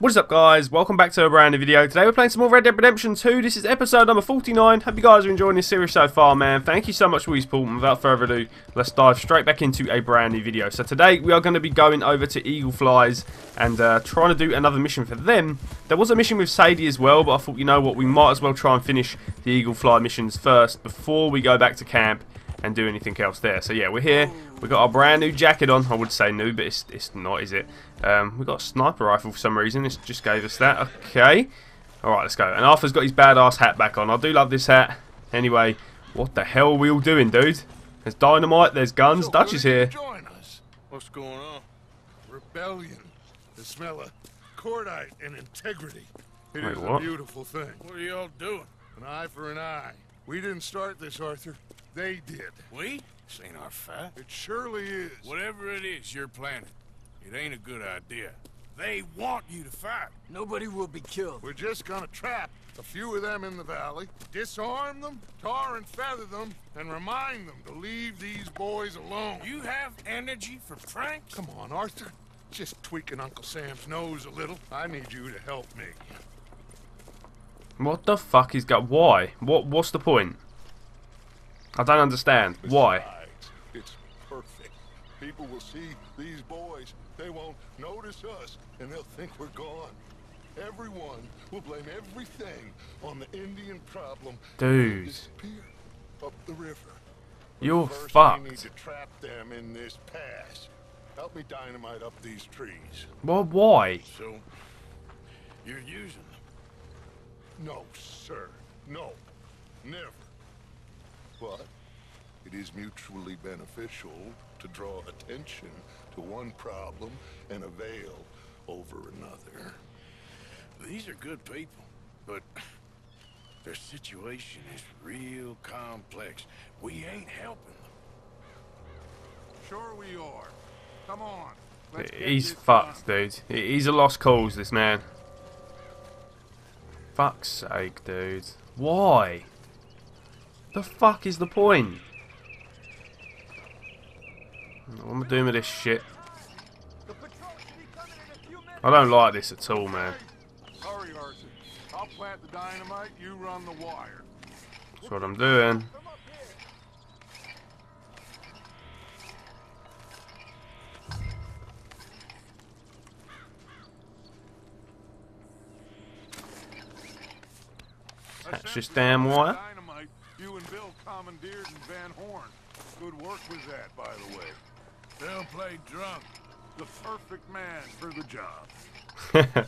What is up guys, welcome back to a brand new video. Today we're playing some more Red Dead Redemption 2. This is episode number 49. Hope you guys are enjoying this series so far, man. Thank you so much for your support. And without further ado, let's dive straight back into a brand new video. So today we are going to be going over to Eagle Flies and uh, trying to do another mission for them. There was a mission with Sadie as well, but I thought, you know what, we might as well try and finish the Eagle Fly missions first before we go back to camp and do anything else there. So yeah, we're here. We've got our brand new jacket on. I would say new, but it's, it's not, is it? Um, we've got a sniper rifle for some reason. This just gave us that. Okay. Alright, let's go. And Arthur's got his badass hat back on. I do love this hat. Anyway, what the hell are we all doing, dude? There's dynamite, there's guns. So Dutch is here. Join us. What's going on? Rebellion. The smell of cordite and integrity. It is Wait, a what? beautiful thing. What are y'all doing? An eye for an eye. We didn't start this, Arthur. They did. We? This ain't our fight. It surely is. Whatever it is you're planning, it ain't a good idea. They want you to fight. Nobody will be killed. We're just gonna trap a few of them in the valley, disarm them, tar and feather them, and remind them to leave these boys alone. You have energy for pranks? Come on, Arthur. Just tweaking Uncle Sam's nose a little. I need you to help me. What the fuck is got? Why? What? What's the point? I don't understand. Why? Besides, It's perfect. People will see these boys. They won't notice us, and they'll think we're gone. Everyone will blame everything on the Indian problem. Dude. Up the river. You're First, we need fucked. to trap them in this pass. Help me dynamite up these trees. Well, why? So, you're using them. No, sir. No. Never. But it is mutually beneficial to draw attention to one problem and avail over another. These are good people, but their situation is real complex. We ain't helping them. Sure we are. Come on. He's fucked, done. dude. He's a lost cause, this man. Fuck's sake, dude. Why? The fuck is the point? What am I doing with this shit? I don't like this at all, man. I'll plant the dynamite, you run the wire. That's what I'm doing. Attach this damn wire. Dynamite you and Bill commandeered in Van Horn. Good work was that, by the way. They'll play drunk. The perfect man for the job.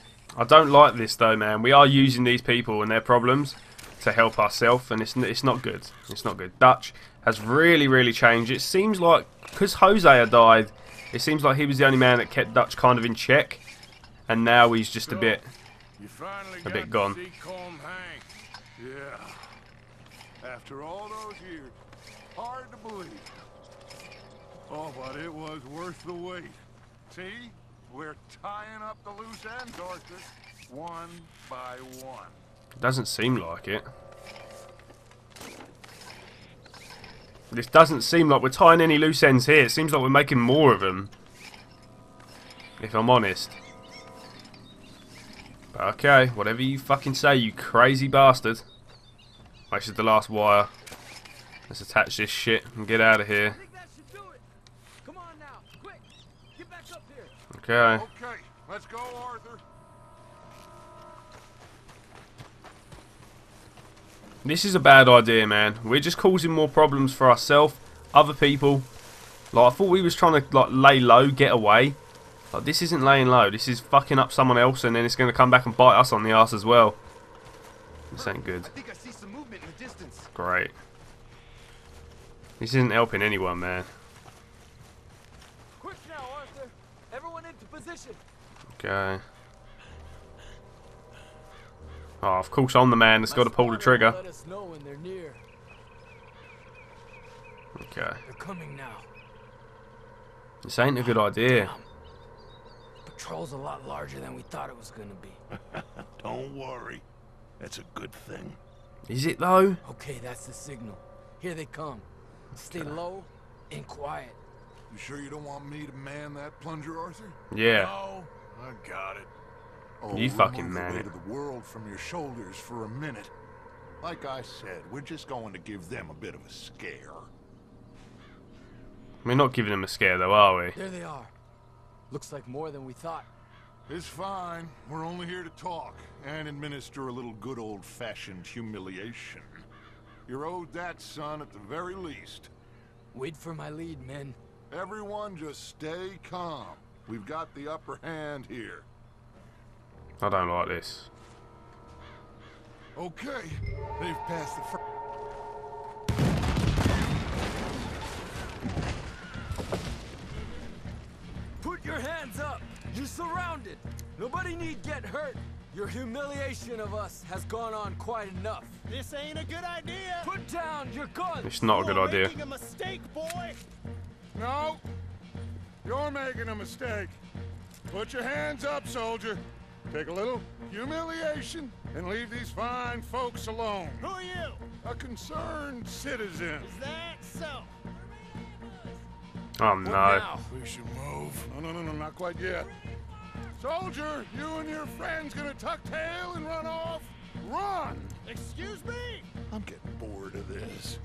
I don't like this though, man. We are using these people and their problems to help ourselves, and it's it's not good. It's not good. Dutch has really, really changed. It seems like because Hosea died, it seems like he was the only man that kept Dutch kind of in check, and now he's just a bit. A bit gone. Yeah. After all those years, hard to believe. Oh, but it was worth the wait. See? We're tying up the loose ends, Arthur. One by one. Doesn't seem like it. This doesn't seem like we're tying any loose ends here. It seems like we're making more of them. If I'm honest. Okay, whatever you fucking say, you crazy bastard. This is the last wire. Let's attach this shit and get out of here. think that should do it. Come on now, quick. Get back up here. Okay. Okay, let's go, Arthur. This is a bad idea, man. We're just causing more problems for ourselves, other people. Like I thought we was trying to like lay low, get away. Like this isn't laying low. This is fucking up someone else, and then it's going to come back and bite us on the ass as well. This ain't good. I think I see some movement in the distance. Great. This isn't helping anyone, man. Quick now, Arthur. Everyone into position. Okay. Oh, of course I'm the man that's got to pull the trigger. Let us know when they're near. Okay. They're coming now. This ain't a good idea. Patrol's a lot larger than we thought it was gonna be. Don't worry. That's a good thing. Is it though? Okay, that's the signal. Here they come. Stay low and quiet. You sure you don't want me to man that plunger, Arthur? Yeah. No, I got it. Oh, You fucking remove the man weight it. of the world from your shoulders for a minute. Like I said, we're just going to give them a bit of a scare. We're not giving them a scare though, are we? There they are. Looks like more than we thought. It's fine. We're only here to talk and administer a little good old-fashioned humiliation. You're owed that, son, at the very least. Wait for my lead, men. Everyone just stay calm. We've got the upper hand here. I don't like this. Okay, they've passed the You're surrounded! Nobody need get hurt! Your humiliation of us has gone on quite enough. This ain't a good idea. Put down your gun. It's not a good You're idea. making a mistake, boy. No! You're making a mistake. Put your hands up, soldier. Take a little humiliation and leave these fine folks alone. Who are you? A concerned citizen. Is that so? Oh What no. now? We should move. No, no, no, no, not quite yet. Soldier, you and your friends gonna tuck tail and run off? Run! Excuse me? I'm getting bored of this.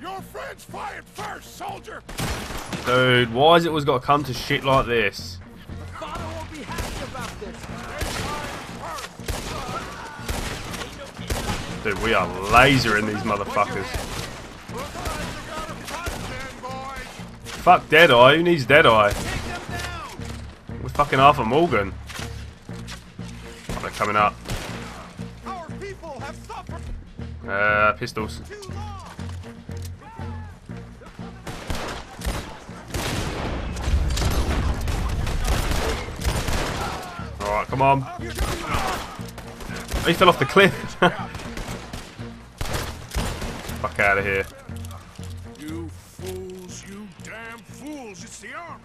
Your friends fired first, soldier! Dude, why has it always got to come to shit like this? Father won't be happy about this! Dude, we are lasering these motherfuckers. Fuck Deadeye, who needs Deadeye? We're fucking Arthur Morgan. Oh, they're coming up. Uh, pistols. Alright, come on. Oh, he fell off the cliff. Fuck out of here. Fools. It's the army.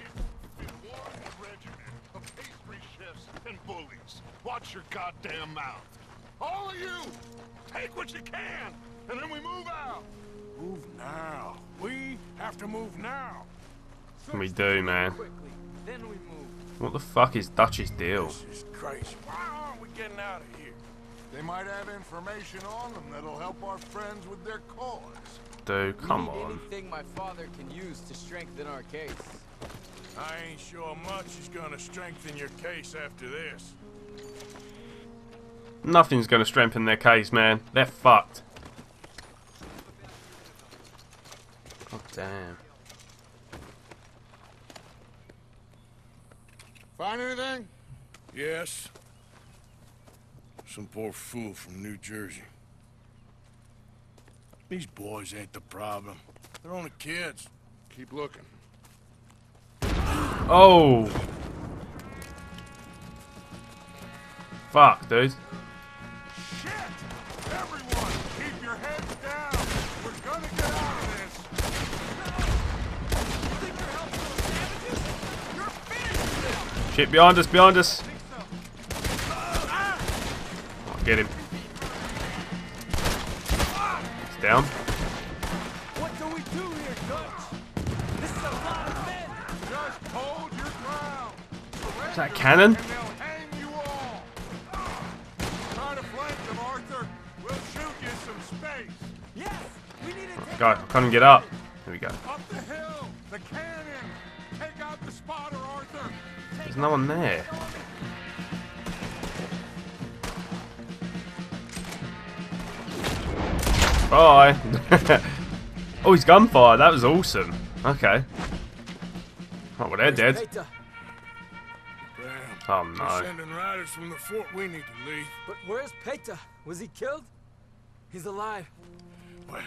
It's been one regiment of pastry chefs and bullies. Watch your goddamn mouth. All of you, take what you can, and then we move out. Move now. We have to move now. We do, man. Quickly, then we move. What the fuck is Dutch's deal? This is crazy. Why aren't we getting out of here? They might have information on them that'll help our friends with their cause. Dude, come on. anything my father can use to strengthen our case. I ain't sure much is gonna strengthen your case after this. Nothing's gonna strengthen their case, man. They're fucked. God damn. Find anything? Yes. Some poor fool from New Jersey. These boys ain't the problem. They're only kids. Keep looking. Oh! Fuck, dude. Shit! Everyone, keep your heads down. We're gonna get out of this. You think you're helping those savages? You're finished now! Shit, behind us, behind us. Oh, get him. Take Go, I can't even get up. Here we go. The hill. The cannon. Take out the spotter, There's no one there. Bye. oh, he's gunfire. That was awesome. Okay. Oh, well, they're dead. Beta. Damn. Oh, They're sending riders from the fort. We need to leave. But where's Paytah? Was he killed? He's alive. Well,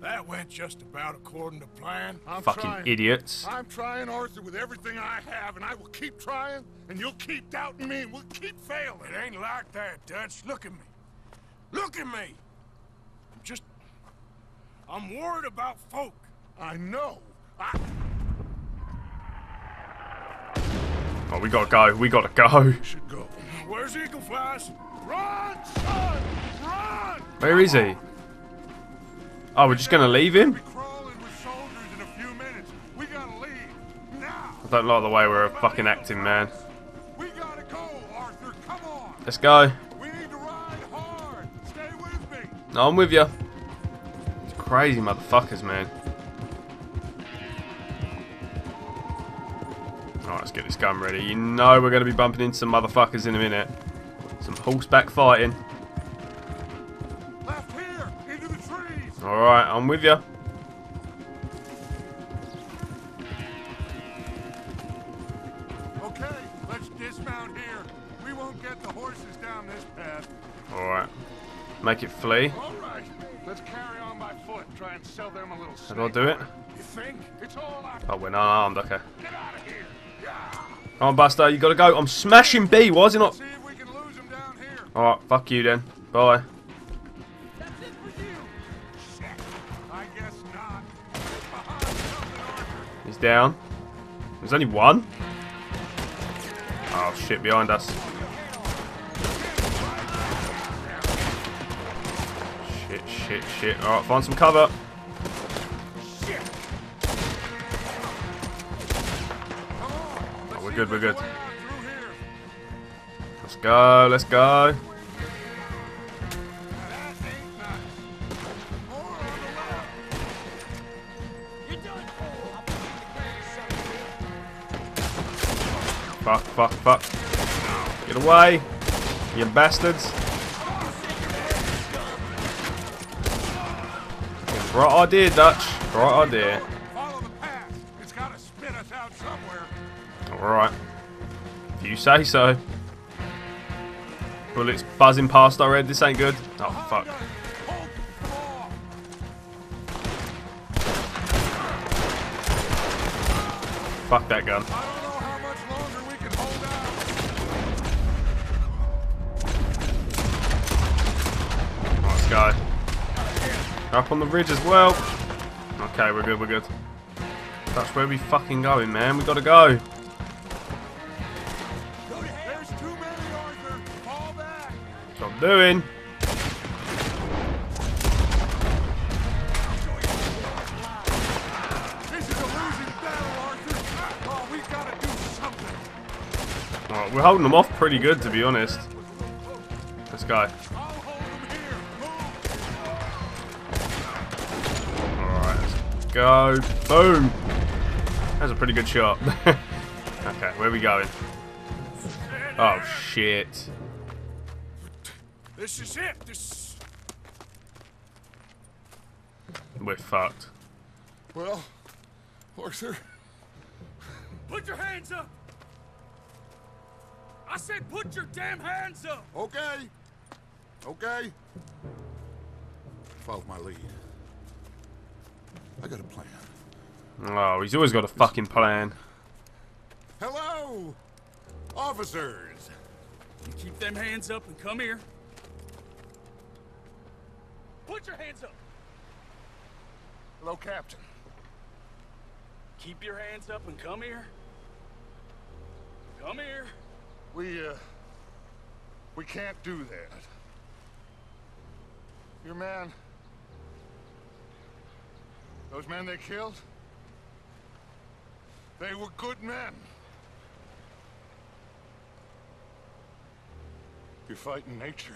that went just about according to plan. I'm Fucking trying. idiots. I'm trying, Arthur, with everything I have, and I will keep trying, and you'll keep doubting me, and we'll keep failing. It ain't like that, Dutch. Look at me. Look at me. I'm just... I'm worried about folk. I know. I Oh, we gotta go. We gotta go. should go. Where's Eagle Flies? Run, son! Run! Where is he? Oh, we're just gonna leave him? be crawling with soldiers in a few minutes. We gotta leave. Now! I don't like the way we're fucking acting, man. We gotta go, Arthur. Come on. Let's go. We need to ride hard. Stay with me. I'm with you. It's crazy motherfuckers, man. Alright, let's get this gun ready. You know we're going to be bumping into some motherfuckers in a minute. Some horseback fighting. Left here, into the trees. Alright, I'm with you. Okay, let's dismount here. We won't get the horses down this path. Alright. Make it flee. All right, let's carry on by foot. Try and sell them a little. How do I do it? You think it's all out? Oh, we're not armed, okay. Come on, Buster, you gotta go. I'm smashing B, why is it not? Alright, fuck you then. Bye. He's down. There's only one. Oh shit, behind us. Shit, shit, shit. Alright, find some cover. Good, we're good. Let's go, let's go. Fuck, fuck, fuck. Get away, you bastards. Right idea, Dutch. Right idea. Alright. If you say so. Bullets buzzing past our head. This ain't good. Oh, fuck. Fuck that gun. Go. Up on the ridge as well. Okay, we're good, we're good. That's where we fucking going, man. We gotta go. Alright, we're holding them off pretty good, to be honest. Here. Move. Alright, let's go. Boom. That's a pretty good shot. okay, where are we going? Oh, shit. This is it. This. We're fucked. Well, Arthur. Put your hands up. I said put your damn hands up. Okay. Okay. Follow my lead. I got a plan. Oh, he's always got a fucking plan. Hello, officers. You keep them hands up and come here. Put your hands up. Hello, Captain. Keep your hands up and come here. Come here. We, uh, we can't do that. Your man, those men they killed, they were good men. You're fighting nature,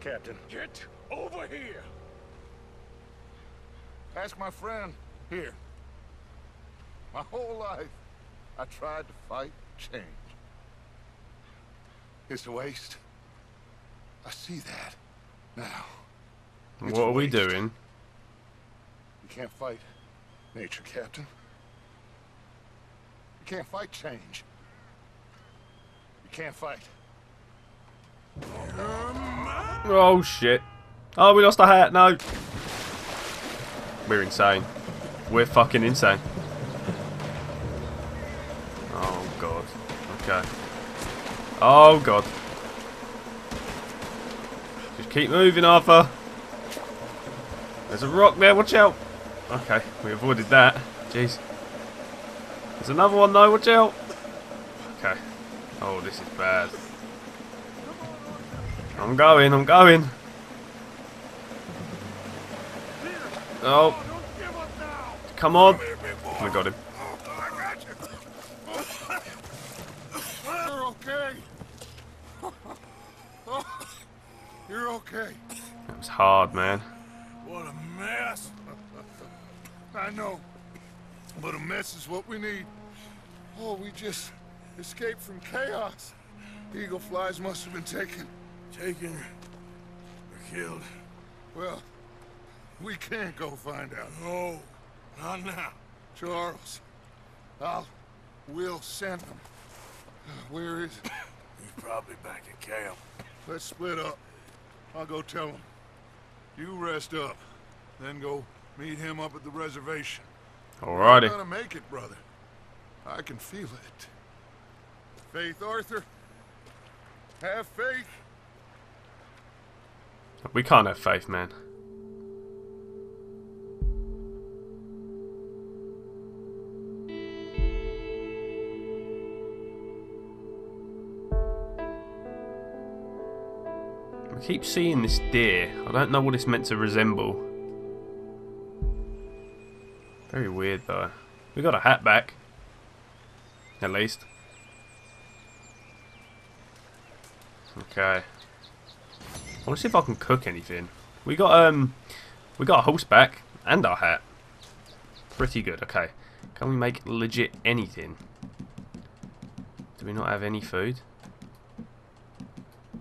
Captain. Get over here. Ask my friend here. My whole life, I tried to fight change. It's a waste. I see that now. It's What are we doing? You can't fight nature, Captain. You can't fight change. You can't fight. Oh shit. Oh, we lost a hat. No. We're insane. We're fucking insane. Oh god. Okay. Oh god. Just keep moving, Arthur. There's a rock there. Watch out. Okay, we avoided that. Jeez. There's another one though. Watch out. Okay. Oh, this is bad. I'm going, I'm going. Oh! Come on. Oh, I got him. You're okay. You're okay. That was hard, man. What a mess. I know. But a mess is what we need. Oh, we just escaped from chaos. Eagle flies must have been taken. Taken or killed. Well, we can't go find out. No, not now. Charles, I'll, we'll send them. Where is it? He's probably back at camp. Let's split up. I'll go tell him. You rest up, then go meet him up at the reservation. You're Alrighty. gonna make it, brother. I can feel it. Faith, Arthur. Have faith. We can't have faith, man. I keep seeing this deer. I don't know what it's meant to resemble. Very weird, though. We got a hat back. At least. Okay. I want to see if I can cook anything. We got um, we got a horseback and our hat. Pretty good. Okay. Can we make legit anything? Do we not have any food?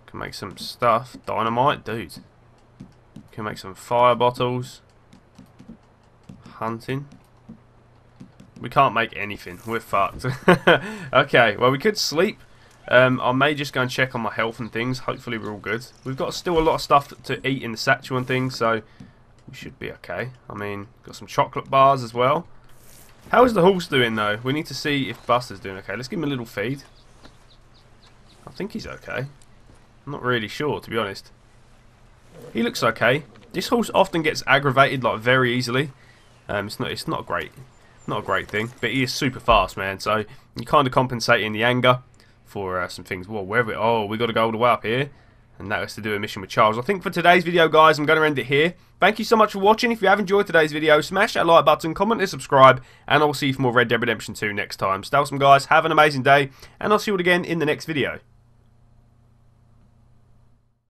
Can make some stuff. Dynamite, dude. Can make some fire bottles. Hunting. We can't make anything. We're fucked. okay. Well, we could sleep. Um, I may just go and check on my health and things. Hopefully we're all good. We've got still a lot of stuff to eat in the satchel and things, so we should be okay. I mean, got some chocolate bars as well. How is the horse doing though? We need to see if Buster's doing okay. Let's give him a little feed. I think he's okay. I'm not really sure, to be honest. He looks okay. This horse often gets aggravated like very easily. Um, it's not. It's not great. Not a great thing, but he is super fast, man. So you kind of compensate in the anger for uh, some things. Well, wherever. Oh, we got to go all the way up here. And that was to do a mission with Charles. I think for today's video, guys, I'm going to end it here. Thank you so much for watching. If you have enjoyed today's video, smash that like button, comment and subscribe. And I'll see you for more Red Dead Redemption 2 next time. Stay awesome, guys. Have an amazing day. And I'll see you all again in the next video.